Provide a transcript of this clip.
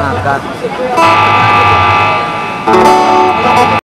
angkat